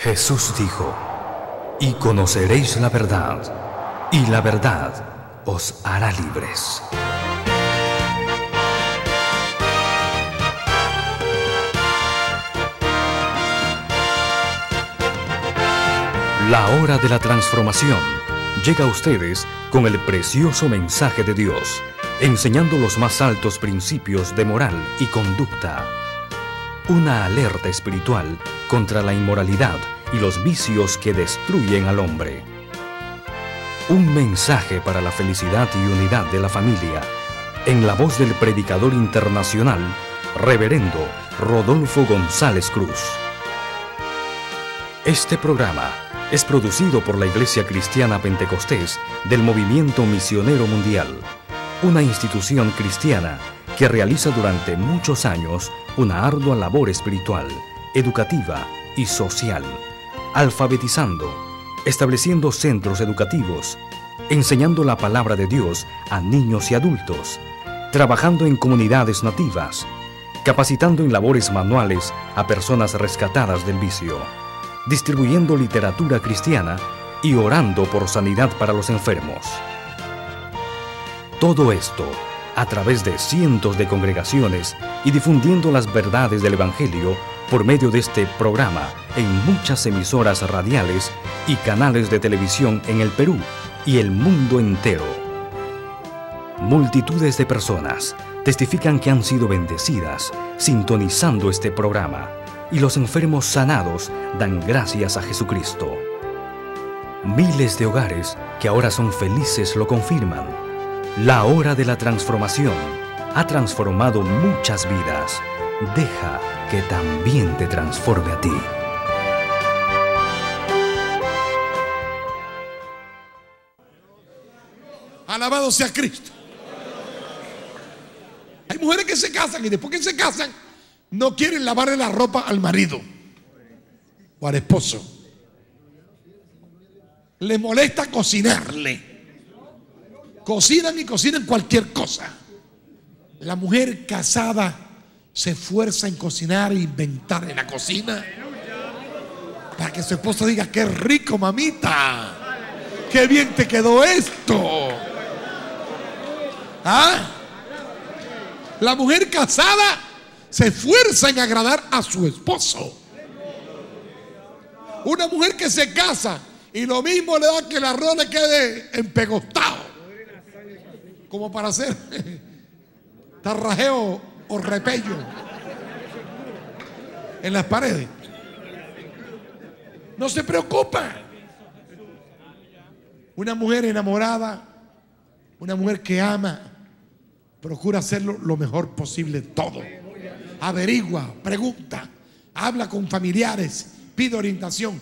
Jesús dijo, y conoceréis la verdad, y la verdad os hará libres. La hora de la transformación llega a ustedes con el precioso mensaje de Dios, enseñando los más altos principios de moral y conducta. Una alerta espiritual contra la inmoralidad y los vicios que destruyen al hombre. Un mensaje para la felicidad y unidad de la familia, en la voz del predicador internacional, reverendo Rodolfo González Cruz. Este programa es producido por la Iglesia Cristiana Pentecostés del Movimiento Misionero Mundial, una institución cristiana que realiza durante muchos años una ardua labor espiritual, educativa y social, alfabetizando, estableciendo centros educativos, enseñando la palabra de Dios a niños y adultos, trabajando en comunidades nativas, capacitando en labores manuales a personas rescatadas del vicio distribuyendo literatura cristiana y orando por sanidad para los enfermos. Todo esto a través de cientos de congregaciones y difundiendo las verdades del Evangelio por medio de este programa en muchas emisoras radiales y canales de televisión en el Perú y el mundo entero. Multitudes de personas testifican que han sido bendecidas sintonizando este programa y los enfermos sanados dan gracias a Jesucristo. Miles de hogares que ahora son felices lo confirman. La hora de la transformación ha transformado muchas vidas. Deja que también te transforme a ti. Alabado sea Cristo. Hay mujeres que se casan y después que se casan no quieren lavarle la ropa al marido o al esposo. Le molesta cocinarle. Cocinan y cocinan cualquier cosa. La mujer casada se esfuerza en cocinar e inventar en la cocina para que su esposo diga, qué rico mamita, qué bien te quedó esto. ¿Ah? La mujer casada se esfuerza en agradar a su esposo. Una mujer que se casa y lo mismo le da que el arroz le quede empegostado. Como para hacer tarrajeo o repello en las paredes. No se preocupa. Una mujer enamorada, una mujer que ama, procura hacerlo lo mejor posible todo averigua, pregunta, habla con familiares, pide orientación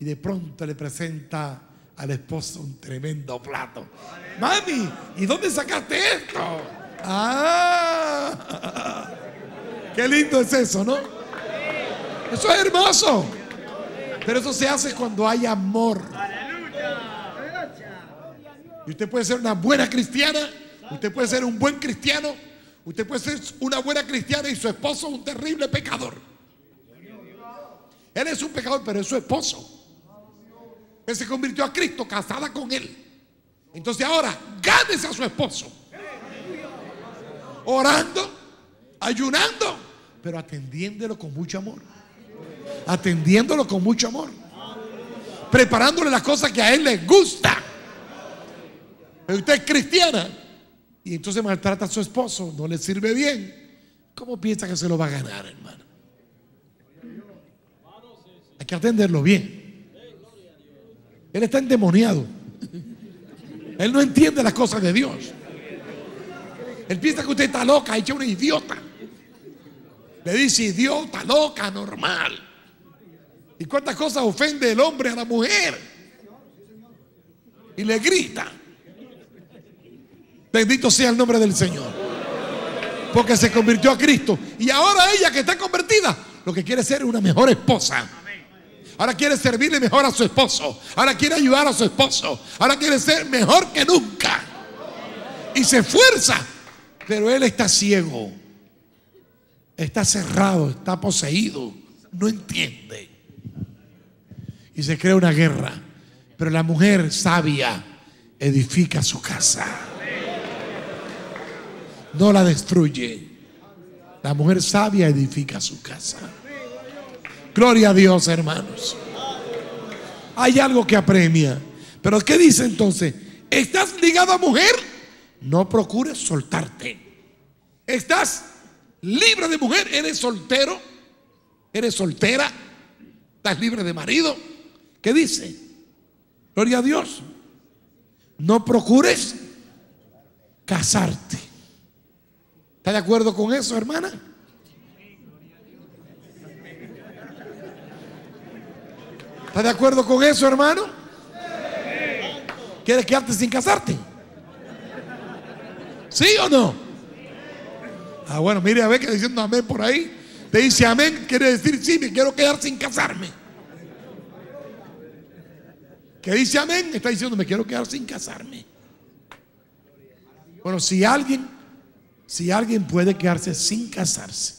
y de pronto le presenta al esposo un tremendo plato. Mami, ¿y dónde sacaste esto? Ah, qué lindo es eso, ¿no? Eso es hermoso. Pero eso se hace cuando hay amor. Y usted puede ser una buena cristiana, usted puede ser un buen cristiano Usted puede ser una buena cristiana y su esposo un terrible pecador. Él es un pecador, pero es su esposo. Él se convirtió a Cristo casada con él. Entonces ahora gánese a su esposo. Orando, ayunando, pero atendiéndolo con mucho amor. Atendiéndolo con mucho amor. Preparándole las cosas que a él le gusta. Pero usted es cristiana y entonces maltrata a su esposo, no le sirve bien, ¿cómo piensa que se lo va a ganar, hermano? Hay que atenderlo bien. Él está endemoniado. Él no entiende las cosas de Dios. Él piensa que usted está loca, hecha una idiota. Le dice idiota, loca, normal. ¿Y cuántas cosas ofende el hombre a la mujer? Y le grita. Bendito sea el nombre del Señor. Porque se convirtió a Cristo. Y ahora ella que está convertida, lo que quiere ser una mejor esposa. Ahora quiere servirle mejor a su esposo. Ahora quiere ayudar a su esposo. Ahora quiere ser mejor que nunca. Y se esfuerza. Pero él está ciego. Está cerrado. Está poseído. No entiende. y se crea una guerra. Pero la mujer sabia edifica su casa. No la destruye. La mujer sabia edifica su casa. Gloria a Dios, hermanos. Hay algo que apremia. Pero ¿qué dice entonces? ¿Estás ligado a mujer? No procures soltarte. ¿Estás libre de mujer? ¿Eres soltero? ¿Eres soltera? ¿Estás libre de marido? ¿Qué dice? Gloria a Dios. No procures casarte. ¿Está de acuerdo con eso, hermana? ¿Está de acuerdo con eso, hermano? ¿Quieres quedarte sin casarte? ¿Sí o no? Ah, bueno, mire a ver que diciendo amén por ahí. Te dice amén, quiere decir sí, me quiero quedar sin casarme. Que dice amén, está diciendo me quiero quedar sin casarme. Bueno, si alguien, si alguien puede quedarse sin casarse,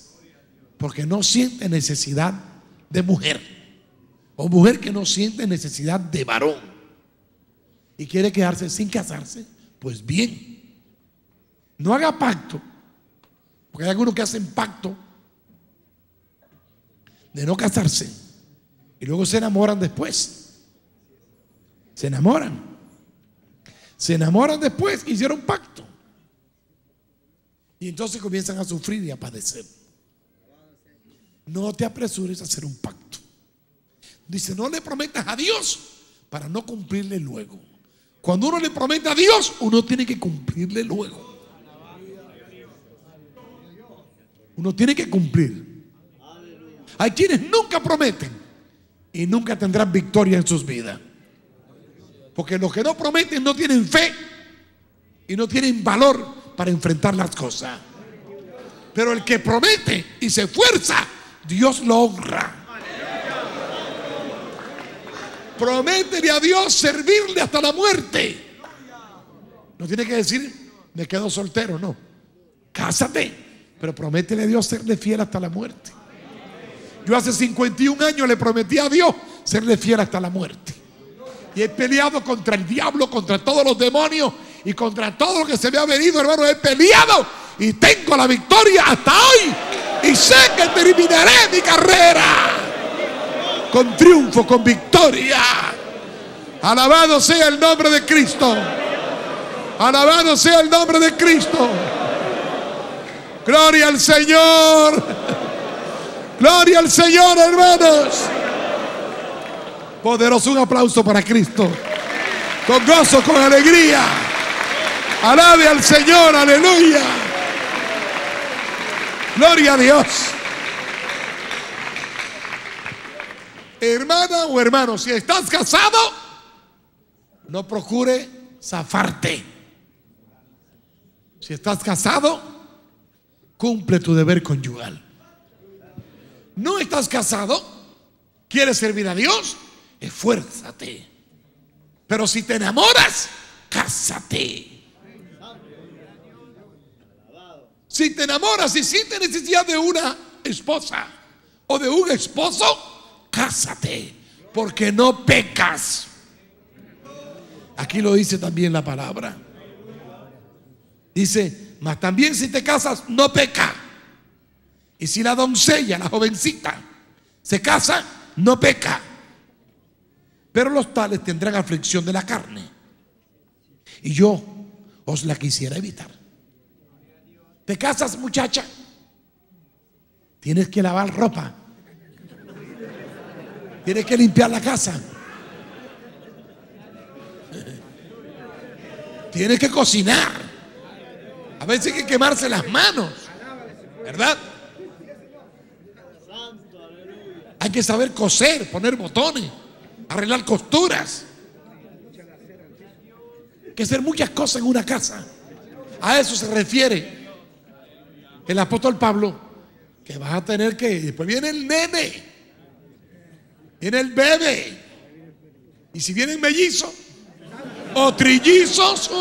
porque no siente necesidad de mujer, o mujer que no siente necesidad de varón, y quiere quedarse sin casarse, pues bien, no haga pacto, porque hay algunos que hacen pacto de no casarse y luego se enamoran después. Se enamoran. Se enamoran después, hicieron pacto. Y entonces comienzan a sufrir y a padecer. No te apresures a hacer un pacto. Dice, no le prometas a Dios para no cumplirle luego. Cuando uno le promete a Dios, uno tiene que cumplirle luego. Uno tiene que cumplir. Hay quienes nunca prometen y nunca tendrán victoria en sus vidas. Porque los que no prometen no tienen fe y no tienen valor para enfrentar las cosas. Pero el que promete y se esfuerza, Dios lo honra. Prométele a Dios servirle hasta la muerte. No tiene que decir, me quedo soltero, no. Cásate. Pero prométele a Dios serle fiel hasta la muerte. Yo hace 51 años le prometí a Dios serle fiel hasta la muerte. Y he peleado contra el diablo, contra todos los demonios y contra todo lo que se me ha venido, hermano. He peleado y tengo la victoria hasta hoy. Y sé que terminaré mi carrera con triunfo, con victoria. Alabado sea el nombre de Cristo. Alabado sea el nombre de Cristo. Gloria al Señor. Gloria al Señor, hermanos. Poderoso, un aplauso para Cristo. Con gozo, con alegría. Alabe al Señor, aleluya. Gloria a Dios. Hermana o hermano, si estás casado, no procure zafarte. Si estás casado, cumple tu deber conyugal. No estás casado, quieres servir a Dios, esfuérzate. Pero si te enamoras, cásate. Si te enamoras y sientes necesidad de una esposa o de un esposo, cásate, porque no pecas. Aquí lo dice también la palabra. Dice, mas también si te casas, no peca. Y si la doncella, la jovencita, se casa, no peca. Pero los tales tendrán aflicción de la carne. Y yo os la quisiera evitar. ¿Te casas, muchacha? Tienes que lavar ropa. Tienes que limpiar la casa. Tienes que cocinar. A veces hay que quemarse las manos, ¿verdad? Hay que saber coser, poner botones, arreglar costuras. Hay que hacer muchas cosas en una casa. A eso se refiere el apóstol Pablo, que vas a tener que, después viene el nene, Viene el bebé. Y si vienen mellizos o trillizos,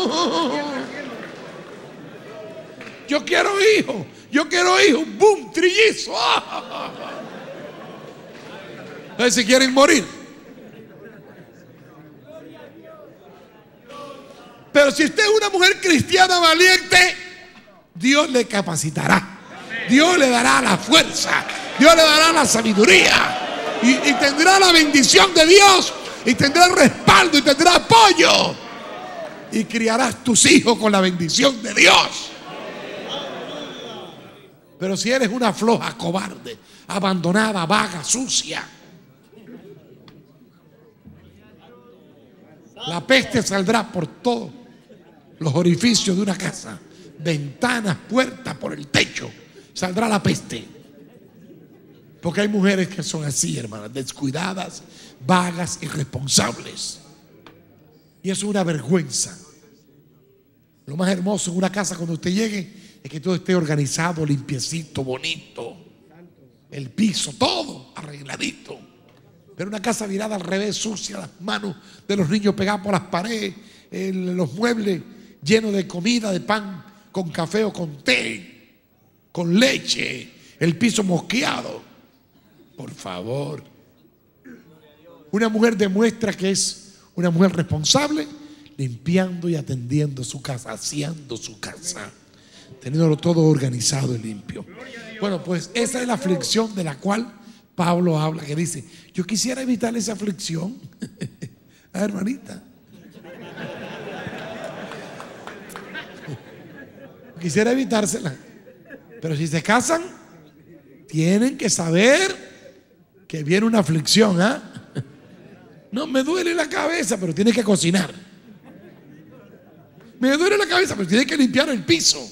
yo quiero hijo, yo quiero hijo, boom, trillizo. Oh. Si quieren morir. Pero si usted es una mujer cristiana valiente, Dios le capacitará. Dios le dará la fuerza. Dios le dará la sabiduría. Y, tendrá la bendición de Dios. Y tendrá respaldo y tendrá apoyo. Y criarás tus hijos con la bendición de Dios. Pero si eres una floja, cobarde, abandonada, vaga, sucia, la peste saldrá por todos los orificios de una casa, ventanas, puertas, por el techo, saldrá la peste. Porque hay mujeres que son así, hermanas, descuidadas, vagas, irresponsables. Y eso es una vergüenza. Lo más hermoso en una casa cuando usted llegue es que todo esté organizado, limpiecito, bonito. El piso, todo arregladito. Pero una casa virada al revés, sucia, las manos de los niños pegadas por las paredes, los muebles llenos de comida, de pan, con café o con té, con leche, el piso mosqueado. Por favor. Una mujer demuestra que es una mujer responsable, limpiando y atendiendo su casa, haciendo su casa, teniéndolo todo organizado y limpio. Bueno, pues esa es la aflicción de la cual Pablo habla, que dice, yo quisiera evitar esa aflicción. ah, hermanita. Quisiera evitársela. Pero si se casan, tienen que saber que viene una aflicción, ¿ah? No, me duele la cabeza, pero tiene que cocinar. Me duele la cabeza, pero tiene que limpiar el piso.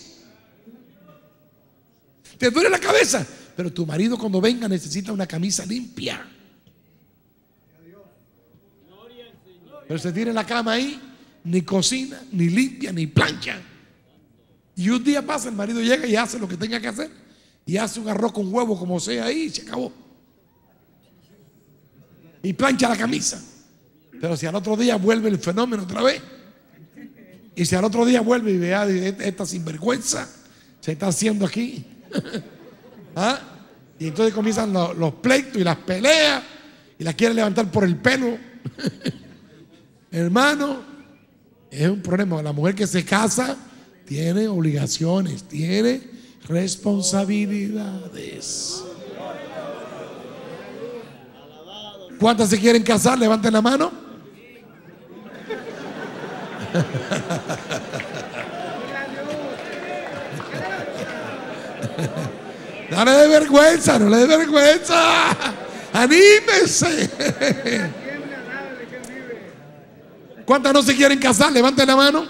Te duele la cabeza, pero tu marido cuando venga necesita una camisa limpia. Pero se tira en la cama ahí, ni cocina, ni limpia, ni plancha. Y un día pasa, el marido llega y hace lo que tenga que hacer. Y hace un arroz con huevo como sea ahí y se acabó. Y plancha la camisa. Pero si al otro día vuelve el fenómeno otra vez. Y si al otro día vuelve y vea esta sinvergüenza se está haciendo aquí. ¿Ah? Y entonces comienzan los, los pleitos y las peleas. Y la quiere levantar por el pelo. Hermano, es un problema. La mujer que se casa tiene obligaciones, tiene responsabilidades. ¿Cuántas se quieren casar? Levanten la mano. No le dé vergüenza, no le dé vergüenza. Anímese. ¿Cuántas no se quieren casar? Levanten la mano.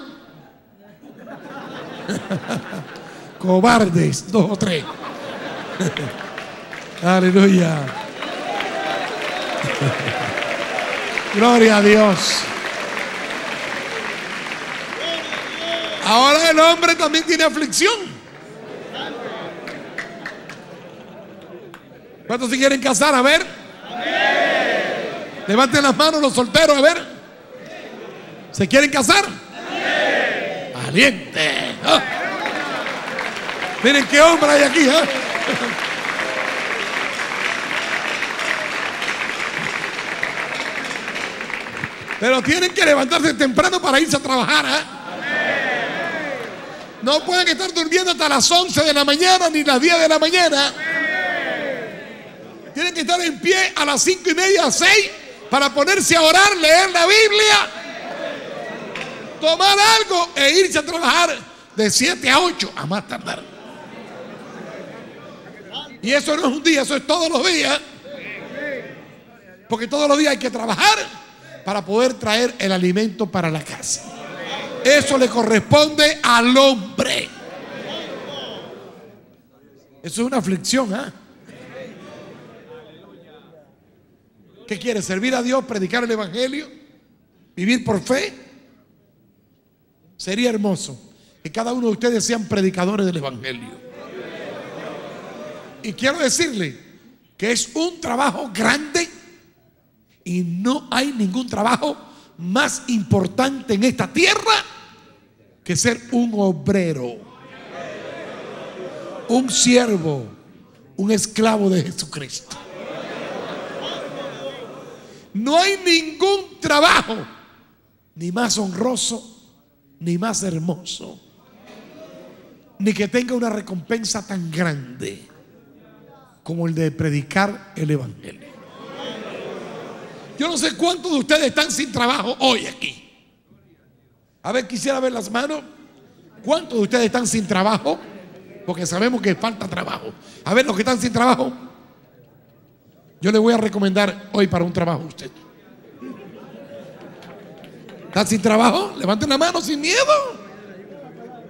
Cobardes, dos o tres. Aleluya. Gloria a Dios. Ahora el hombre también tiene aflicción. ¿Cuántos se quieren casar? A ver. Levanten las manos los solteros, a ver. ¿Se quieren casar? Valiente. Ah. Miren qué hombre hay aquí. ¿eh? Pero tienen que levantarse temprano para irse a trabajar. ¿eh? No pueden estar durmiendo hasta las 11 de la mañana ni las 10 de la mañana. Tienen que estar en pie a las 5 y media, 6 para ponerse a orar, leer la Biblia, tomar algo e irse a trabajar de 7 a 8 a más tardar. Y eso no es un día, eso es todos los días. Porque todos los días hay que trabajar para poder traer el alimento para la casa. Eso le corresponde al hombre. Eso es una aflicción, ¿ah? ¿Qué quiere? ¿Servir a Dios, predicar el Evangelio? ¿Vivir por fe? Sería hermoso que cada uno de ustedes sean predicadores del Evangelio. Y quiero decirle que es un trabajo grande y no hay ningún trabajo más importante en esta tierra que ser un obrero, un siervo, un esclavo de Jesucristo. No hay ningún trabajo ni más honroso ni más hermoso, ni que tenga una recompensa tan grande como el de predicar el Evangelio. Yo no sé cuántos de ustedes están sin trabajo hoy aquí. A ver, quisiera ver las manos. ¿Cuántos de ustedes están sin trabajo? Porque sabemos que falta trabajo. A ver, los que están sin trabajo. Yo le voy a recomendar hoy para un trabajo a usted. ¿Están sin trabajo? Levanten la mano sin miedo.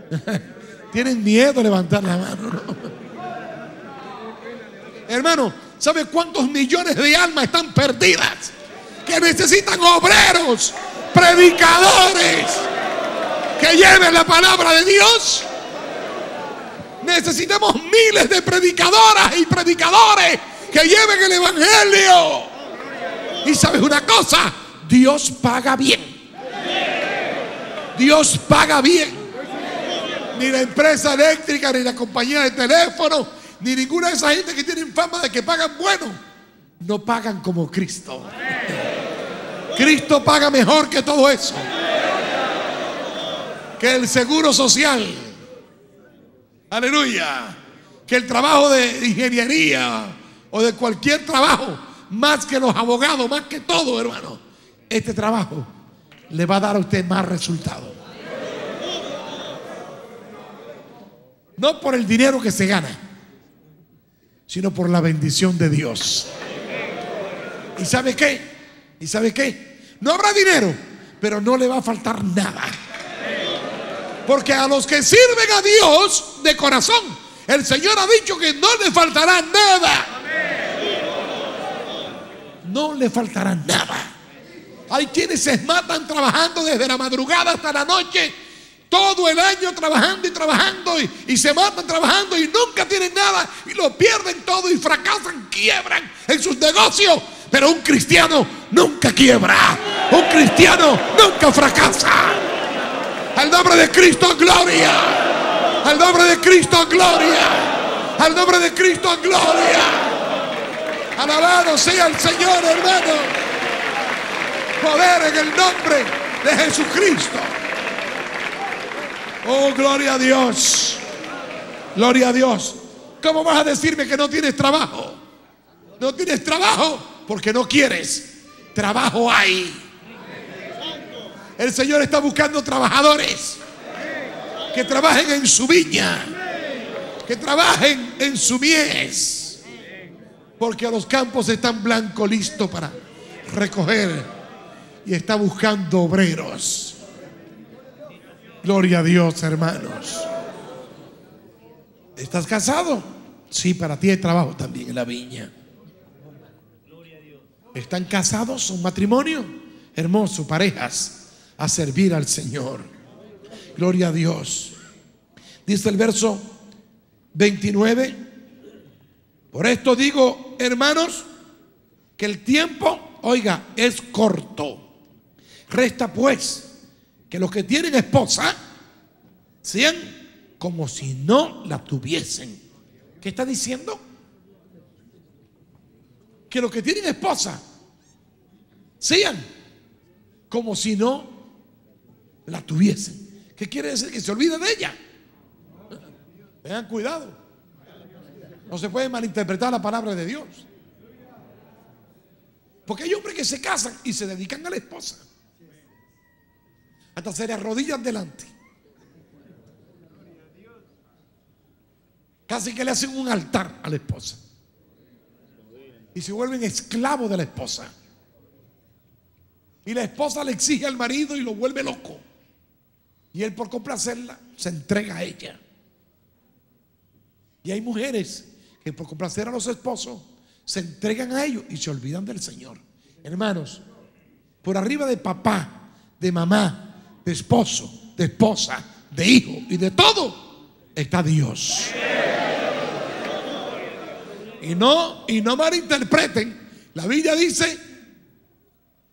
Tienen miedo de levantar la mano. Hermano, ¿sabe cuántos millones de almas están perdidas? Que necesitan obreros, predicadores, que lleven la palabra de Dios. Necesitamos miles de predicadoras y predicadores que lleven el Evangelio. Y sabes una cosa, Dios paga bien. Dios paga bien. Ni la empresa eléctrica, ni la compañía de teléfono, ni ninguna de esas gente que tienen fama de que pagan bueno, no pagan como Cristo. Cristo paga mejor que todo eso. Que el seguro social. Aleluya. Que el trabajo de ingeniería o de cualquier trabajo, más que los abogados, más que todo, hermano. Este trabajo le va a dar a usted más resultados. No por el dinero que se gana, sino por la bendición de Dios. ¿Y sabe qué? ¿Y sabe qué? No habrá dinero, pero no le va a faltar nada. Porque a los que sirven a Dios de corazón, el Señor ha dicho que no le faltará nada. No le faltará nada. Hay quienes se matan trabajando desde la madrugada hasta la noche, todo el año trabajando y trabajando y, y, se matan trabajando y nunca tienen nada y lo pierden todo y fracasan, quiebran en sus negocios. Pero un cristiano nunca quiebra, un cristiano nunca fracasa. Al nombre de Cristo, gloria. Al nombre de Cristo, gloria. Al nombre de Cristo, gloria. Alabado sea el Señor, hermano. Poder en el nombre de Jesucristo. Oh, gloria a Dios. Gloria a Dios. ¿Cómo vas a decirme que no tienes trabajo? No tienes trabajo porque no quieres. Trabajo hay. El Señor está buscando trabajadores que trabajen en su viña, que trabajen en su mies, porque los campos están blancos listos para recoger y está buscando obreros. Gloria a Dios, hermanos. ¿Estás casado? Sí, para ti hay trabajo también en la viña. ¿Están casados? ¿Son matrimonio? Hermoso, parejas a servir al Señor. Gloria a Dios. Dice el verso 29. Por esto digo, hermanos, que el tiempo, oiga, es corto. Resta pues que los que tienen esposa sean como si no la tuviesen. ¿Qué está diciendo? Que los que tienen esposa sean como si no la tuviesen. ¿Qué quiere decir? Que se olvide de ella. Tengan cuidado. No se puede malinterpretar la palabra de Dios. Porque hay hombres que se casan y se dedican a la esposa. Hasta se le arrodillan delante. Casi que le hacen un altar a la esposa. Y se vuelven esclavos de la esposa. Y la esposa le exige al marido y lo vuelve loco. Y él por complacerla se entrega a ella. Y hay mujeres que por complacer a los esposos se entregan a ellos y se olvidan del Señor. Hermanos, por arriba de papá, de mamá, de esposo, de esposa, de hijo y de todo, está Dios. Y no, y no malinterpreten. La Biblia dice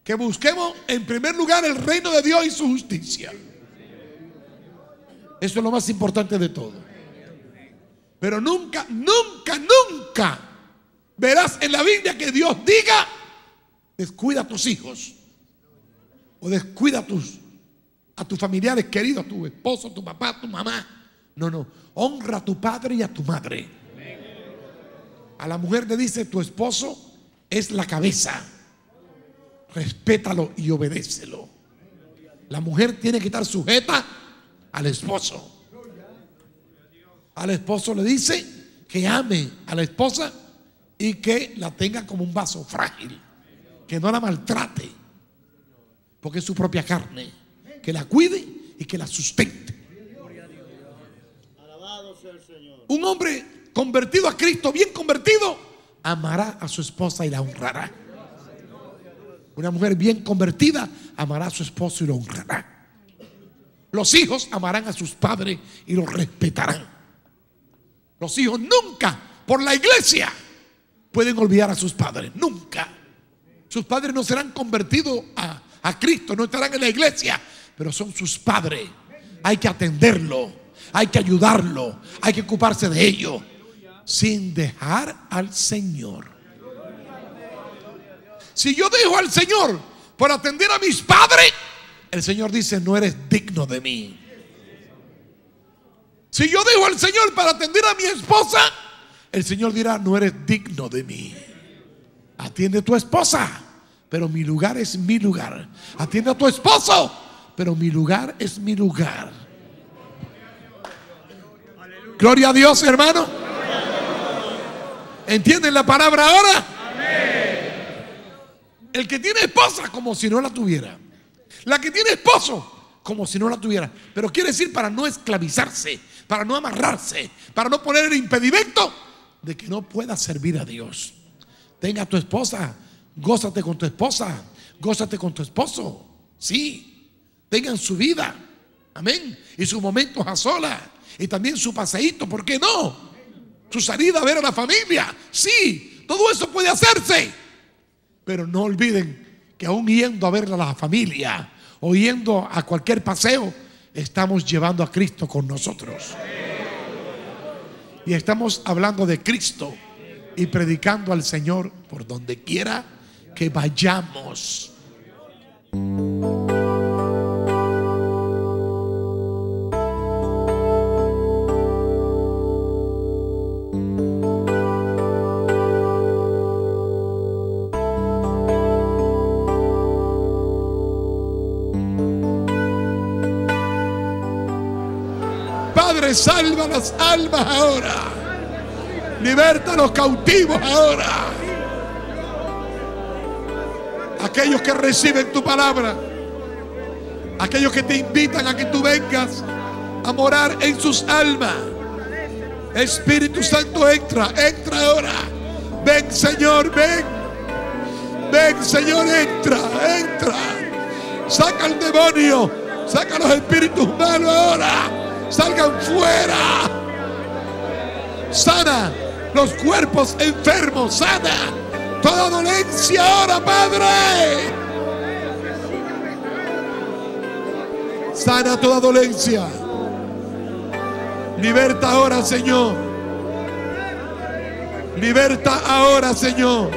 que busquemos en primer lugar el reino de Dios y su justicia. Eso es lo más importante de todo. Pero nunca, nunca, nunca verás en la Biblia que Dios diga, descuida a tus hijos o descuida a tus, a tus familiares queridos, a tu esposo, a tu papá, a tu mamá. No, no. Honra a tu padre y a tu madre. A la mujer le dice, tu esposo es la cabeza. Respétalo y obedécelo. La mujer tiene que estar sujeta al esposo. Al esposo le dice que ame a la esposa y que la tenga como un vaso frágil. Que no la maltrate. Porque es su propia carne. Que la cuide y que la sustente. Un hombre convertido a Cristo, bien convertido, amará a su esposa y la honrará. Una mujer bien convertida amará a su esposo y lo honrará. Los hijos amarán a sus padres y los respetarán. Los hijos nunca, por la iglesia, pueden olvidar a sus padres. Nunca. Sus padres no serán convertidos a, a Cristo, no estarán en la iglesia, pero son sus padres. Hay que atenderlo, hay que ayudarlo, hay que ocuparse de ello, sin dejar al Señor. Si yo dejo al Señor por atender a mis padres, el Señor dice, no eres digno de mí. Si yo dejo al Señor para atender a mi esposa, el Señor dirá, no eres digno de mí. Atiende a tu esposa, pero mi lugar es mi lugar. Atiende a tu esposo, pero mi lugar es mi lugar. Gloria a Dios, hermano. ¿Entienden la palabra ahora? El que tiene esposa como si no la tuviera. La que tiene esposo como si no la tuviera. Pero quiere decir para no esclavizarse, para no amarrarse, para no poner el impedimento de que no pueda servir a Dios. Tenga tu esposa, gózate con tu esposa, gózate con tu esposo. Sí, tengan su vida. Amén. Y sus momentos a sola. Y también su paseíto, ¿por qué no? Su salida a ver a la familia. Sí, todo eso puede hacerse. Pero no olviden que aún yendo a ver a la familia o yendo a cualquier paseo, estamos llevando a Cristo con nosotros. Y estamos hablando de Cristo y predicando al Señor por donde quiera que vayamos. Salva las almas ahora. Liberta los cautivos ahora. Aquellos que reciben tu palabra. Aquellos que te invitan a que tú vengas a morar en sus almas. Espíritu Santo, entra, entra ahora. Ven, Señor, ven. Ven, Señor, entra, entra. Saca al demonio, saca los espíritus malos ahora. Salgan fuera. Sana los cuerpos enfermos, sana toda dolencia ahora, Padre. Sana toda dolencia. Liberta ahora, Señor. Liberta ahora, Señor.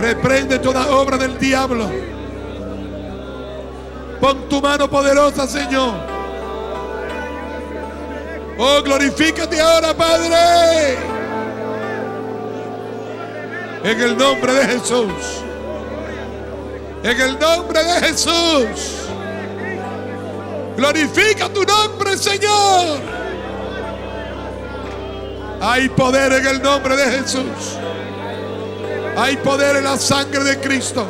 Reprende toda obra del diablo. Pon tu mano poderosa, Señor. Oh, glorifícate ahora, Padre. En el nombre de Jesús. En el nombre de Jesús. Glorifica tu nombre, Señor. Hay poder en el nombre de Jesús. Hay poder en la sangre de Cristo.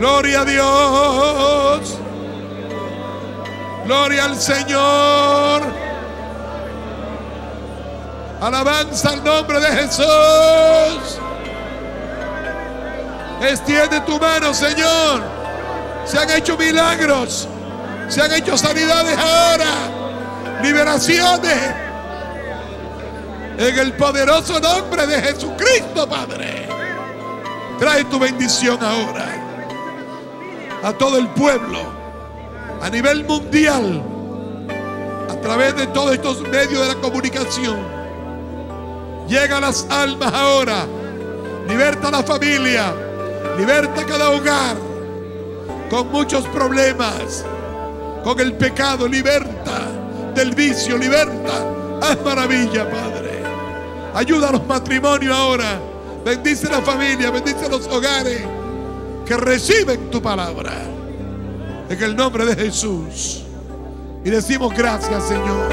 Gloria a Dios. Gloria al Señor. Alabanza al nombre de Jesús. Extiende tu mano, Señor. Se han hecho milagros. Se han hecho sanidades ahora. Liberaciones. En el poderoso nombre de Jesucristo, Padre. Trae tu bendición ahora. A todo el pueblo. A nivel mundial. A través de todos estos medios de la comunicación. Llega a las almas ahora. Liberta a la familia. Liberta cada hogar. con muchos problemas, con el pecado, liberta, del vicio, liberta. Haz maravilla, Padre. Ayuda a los matrimonios ahora. Bendice la familia, bendice los hogares que reciben tu palabra. En el nombre de Jesús. Y decimos gracias, Señor.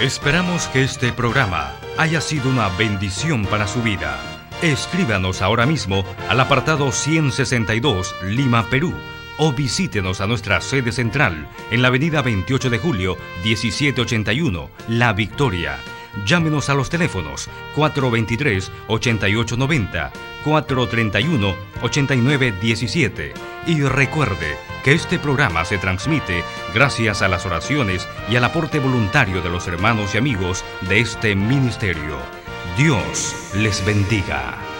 Esperamos que este programa haya sido una bendición para su vida. Escríbanos ahora mismo al apartado 162 Lima, Perú o visítenos a nuestra sede central en la avenida 28 de julio 1781, La Victoria. Llámenos a los teléfonos 423-8890, 431-8917 y recuerde que este programa se transmite gracias a las oraciones y al aporte voluntario de los hermanos y amigos de este ministerio. Dios les bendiga.